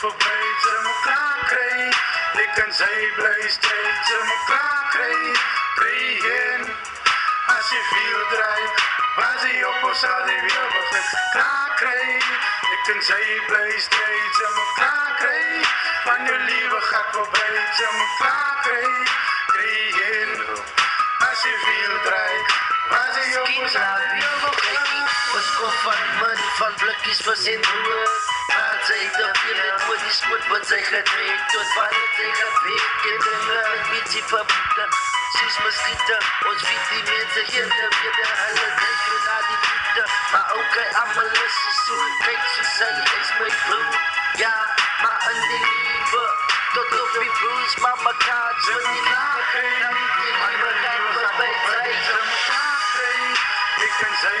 ze me klaar krijgen. Ik en zij blij ze me klaar. Krijgen, als je veel draait, waar ze op ons al die weer begint. Klaar krijgen, ik en zij blij ze me klaar krijgen. Van je lieve gaat voorbij, ze me klaar. Krijgen, als je veel draait, waar ze op ons al die weer begint. Was kop van man, van blikjes was in broer. Maar zij de pillen, die spot wat zij gedreven. Tot het zij geveegd. Kinderen, een beetje fabrieken. Zus me schieten, ons wiet die mensen hier. Weer hulle denken naar die diepte. Maar ook hij allemaal lussen zo. Kijk, zo zij is mijn broer. Ja, maar in die liefde. Tot op die mama kaart. Zo die. Die liefde voorbij tijd. Ik en zij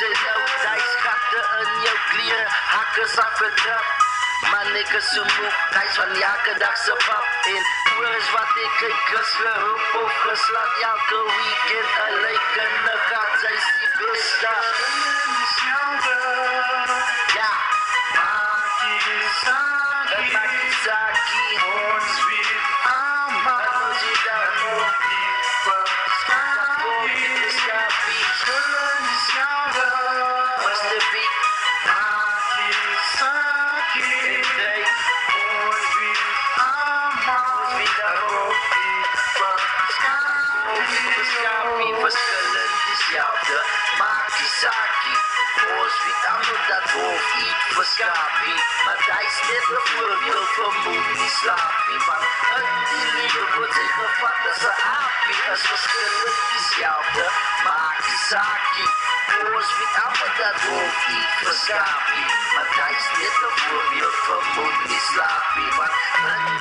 kyk hoe lyk sy nou Die skatte in jou kleren, hakke is afgetrap Man, ek is moe, van se pap En oor is wat kyk, is geroep of geslaat Elke weekend, een dezelfde Maak die saakie Ons weet allemaal dat hoofd iets voor skapie Maar hij is net een voorbeeld van moed die slapie Want in die liefde wordt zich gevat als een aapie Is verschillend dezelfde Maak die saakie Ons weet allemaal dat hoofd iets voor skapie Maar hij is net een voorbeeld van moed die slapie Want in